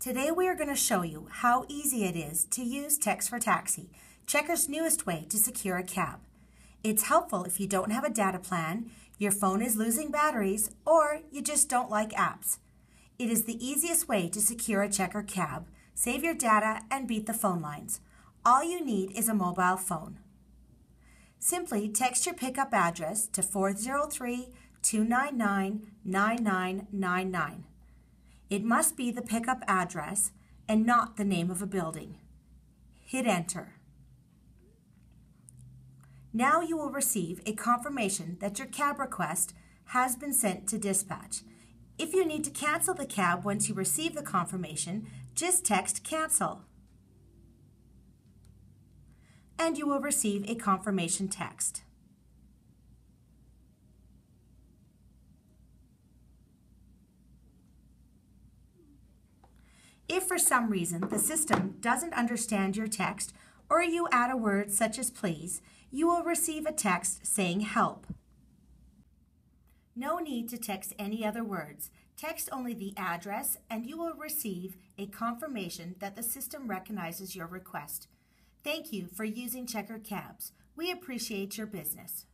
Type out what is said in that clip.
Today we are going to show you how easy it is to use Text for Taxi, Checker's newest way to secure a cab. It's helpful if you don't have a data plan, your phone is losing batteries, or you just don't like apps. It is the easiest way to secure a Checker cab, save your data, and beat the phone lines. All you need is a mobile phone. Simply text your pickup address to 403 299 9999. It must be the pickup address and not the name of a building. Hit enter. Now you will receive a confirmation that your cab request has been sent to dispatch. If you need to cancel the cab once you receive the confirmation, just text cancel. And you will receive a confirmation text. If for some reason the system doesn't understand your text or you add a word such as please, you will receive a text saying help. No need to text any other words. Text only the address and you will receive a confirmation that the system recognizes your request. Thank you for using Checker Cabs. We appreciate your business.